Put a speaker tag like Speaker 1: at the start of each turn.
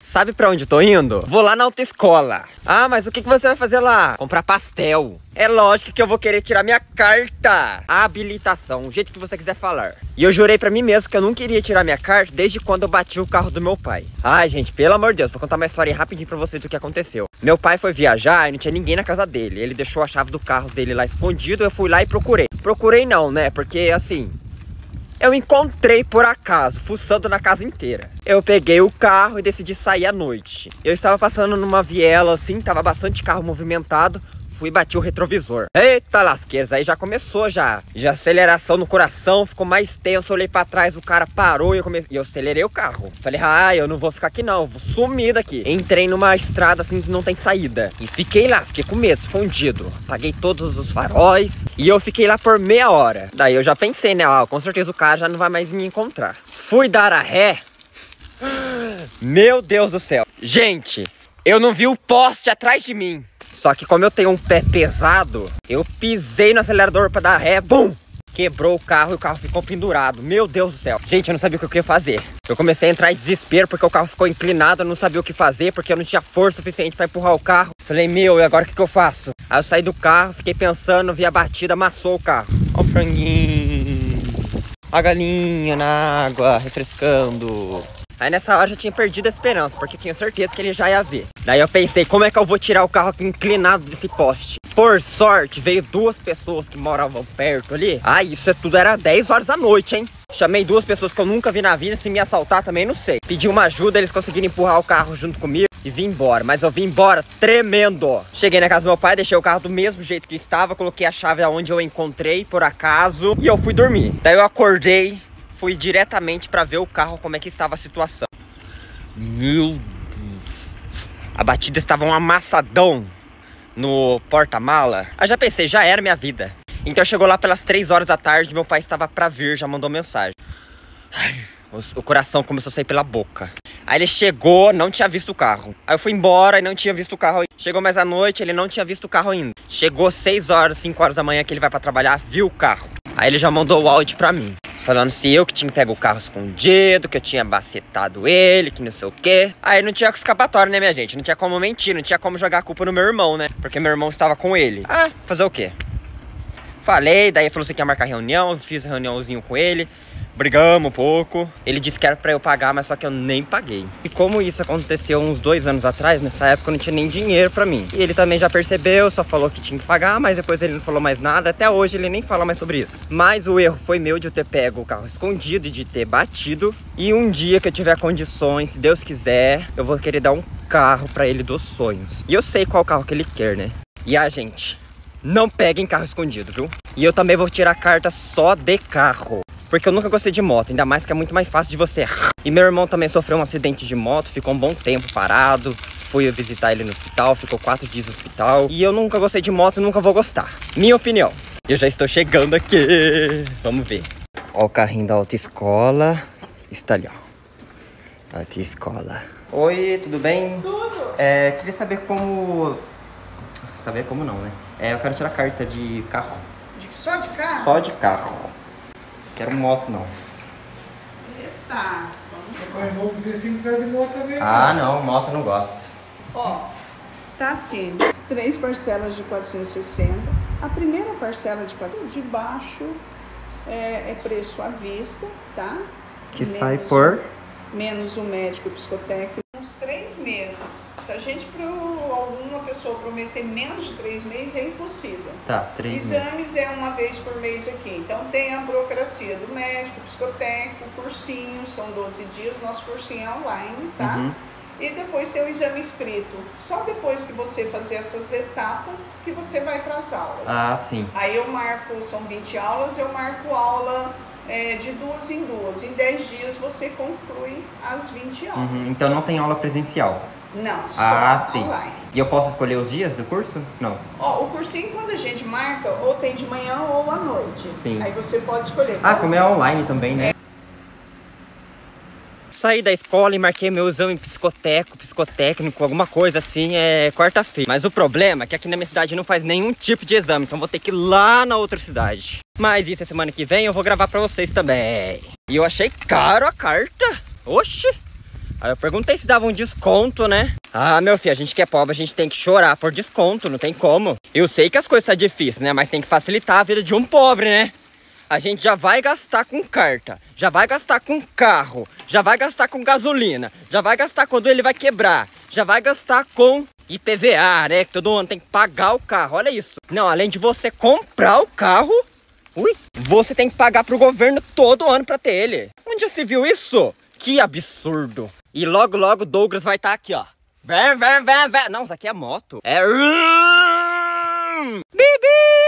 Speaker 1: Sabe pra onde tô indo? Vou lá na autoescola. Ah, mas o que, que você vai fazer lá? Comprar pastel. É lógico que eu vou querer tirar minha carta. A habilitação, o jeito que você quiser falar. E eu jurei pra mim mesmo que eu não queria tirar minha carta desde quando eu bati o carro do meu pai. Ai, gente, pelo amor de Deus, vou contar uma história rapidinho pra vocês do que aconteceu. Meu pai foi viajar e não tinha ninguém na casa dele. Ele deixou a chave do carro dele lá escondido, eu fui lá e procurei. Procurei não, né? Porque assim, eu encontrei por acaso, fuçando na casa inteira. Eu peguei o carro e decidi sair à noite. Eu estava passando numa viela assim, tava bastante carro movimentado fui e bati o retrovisor. Eita lasqueiras, aí já começou já. Já aceleração no coração, ficou mais tenso, olhei pra trás, o cara parou e eu comecei... E eu acelerei o carro. Falei, ah, eu não vou ficar aqui não, vou sumir daqui. Entrei numa estrada assim que não tem saída. E fiquei lá, fiquei com medo, escondido. Apaguei todos os faróis e eu fiquei lá por meia hora. Daí eu já pensei, né, ó, com certeza o cara já não vai mais me encontrar. Fui dar a ré. Meu Deus do céu. Gente, eu não vi o poste atrás de mim. Só que como eu tenho um pé pesado, eu pisei no acelerador para dar ré, bum! Quebrou o carro e o carro ficou pendurado. Meu Deus do céu. Gente, eu não sabia o que eu ia fazer. Eu comecei a entrar em desespero porque o carro ficou inclinado, eu não sabia o que fazer, porque eu não tinha força suficiente para empurrar o carro. Falei, meu, e agora o que, que eu faço? Aí eu saí do carro, fiquei pensando, vi a batida, amassou o carro. Ó o franguinho. A galinha na água, refrescando. Aí nessa hora eu já tinha perdido a esperança, porque eu tinha certeza que ele já ia ver. Daí eu pensei, como é que eu vou tirar o carro aqui inclinado desse poste? Por sorte, veio duas pessoas que moravam perto ali. Ah, isso é tudo era 10 horas da noite, hein? Chamei duas pessoas que eu nunca vi na vida, se me assaltar também não sei. Pedi uma ajuda, eles conseguiram empurrar o carro junto comigo e vim embora. Mas eu vim embora tremendo. Cheguei na casa do meu pai, deixei o carro do mesmo jeito que estava, coloquei a chave aonde eu encontrei, por acaso, e eu fui dormir. Daí eu acordei, fui diretamente para ver o carro, como é que estava a situação. Meu Deus. A batida estava um amassadão no porta-mala. Aí já pensei, já era minha vida. Então chegou lá pelas 3 horas da tarde, meu pai estava para vir, já mandou mensagem. Ai, o coração começou a sair pela boca. Aí ele chegou, não tinha visto o carro. Aí eu fui embora e não tinha visto o carro. Chegou mais à noite, ele não tinha visto o carro ainda. Chegou 6 horas, 5 horas da manhã que ele vai para trabalhar, viu o carro. Aí ele já mandou o áudio pra mim. Falando se eu que tinha pego o carro escondido, que eu tinha bacetado ele, que não sei o quê. Aí não tinha escapatória, né, minha gente? Não tinha como mentir, não tinha como jogar a culpa no meu irmão, né? Porque meu irmão estava com ele. Ah, fazer o quê? Falei, daí falou que ia marcar reunião, fiz reuniãozinho com ele. Brigamos um pouco. Ele disse que era pra eu pagar, mas só que eu nem paguei. E como isso aconteceu uns dois anos atrás, nessa época eu não tinha nem dinheiro pra mim. E ele também já percebeu, só falou que tinha que pagar, mas depois ele não falou mais nada. Até hoje ele nem fala mais sobre isso. Mas o erro foi meu de eu ter pego o carro escondido e de ter batido. E um dia que eu tiver condições, se Deus quiser, eu vou querer dar um carro pra ele dos sonhos. E eu sei qual carro que ele quer, né? E a gente, não peguem carro escondido, viu? E eu também vou tirar carta só de carro. Porque eu nunca gostei de moto, ainda mais que é muito mais fácil de você. E meu irmão também sofreu um acidente de moto, ficou um bom tempo parado. Fui visitar ele no hospital, ficou quatro dias no hospital. E eu nunca gostei de moto, nunca vou gostar. Minha opinião. Eu já estou chegando aqui. Vamos ver. Ó o carrinho da autoescola. Está ali, ó. Autoescola. Oi, tudo bem?
Speaker 2: Tudo.
Speaker 1: É, queria saber como... Saber como não, né? É, eu quero tirar carta de carro.
Speaker 2: De, só de carro?
Speaker 1: Só de carro. Quero moto, não.
Speaker 2: Eita.
Speaker 3: Mas novo desse tem que entrar de moto também.
Speaker 1: Ah, não, moto eu não gosto.
Speaker 2: Ó, tá assim, três parcelas de 460. A primeira parcela de 460, de baixo é, é preço à vista, tá?
Speaker 1: Que sai por...
Speaker 2: Menos o médico psicotécnico. Uns três meses. Se a gente, para alguma pessoa prometer menos de três meses, é impossível.
Speaker 1: Tá, três meses.
Speaker 2: Exames é uma vez por mês aqui. Então tem a burocracia do médico, psicotécnico, cursinho, são 12 dias. Nosso cursinho é online, tá?
Speaker 1: Uhum.
Speaker 2: E depois tem o exame escrito. Só depois que você fazer essas etapas que você vai para as aulas.
Speaker 1: Ah, sim.
Speaker 2: Aí eu marco, são 20 aulas, eu marco aula é, de duas em duas. Em 10 dias você conclui as 20 aulas.
Speaker 1: Uhum, Então não tem aula presencial.
Speaker 2: Não, só
Speaker 1: Ah, sim.
Speaker 2: online.
Speaker 1: E eu posso escolher os dias do curso? Não.
Speaker 2: Ó, o cursinho quando a gente marca, ou tem de manhã ou à noite.
Speaker 1: Sim.
Speaker 2: Aí você pode escolher.
Speaker 1: Ah, como é online também, né? Saí da escola e marquei meu exame psicoteco, psicotécnico, alguma coisa assim, é quarta-feira. Mas o problema é que aqui na minha cidade não faz nenhum tipo de exame, então vou ter que ir lá na outra cidade. Mas isso é semana que vem eu vou gravar pra vocês também. E eu achei caro a carta. Oxi! Aí eu perguntei se dava um desconto, né? Ah, meu filho, a gente que é pobre, a gente tem que chorar por desconto, não tem como. Eu sei que as coisas tá difíceis, né? Mas tem que facilitar a vida de um pobre, né? A gente já vai gastar com carta, já vai gastar com carro, já vai gastar com gasolina, já vai gastar quando ele vai quebrar, já vai gastar com IPVA, né? Que todo ano tem que pagar o carro, olha isso. Não, além de você comprar o carro, ui, você tem que pagar pro governo todo ano pra ter ele. Onde já se viu isso? Que absurdo. E logo, logo Douglas vai estar tá aqui, ó. Vem, vem, vem, vem. Não, isso aqui é moto. É... Bibi!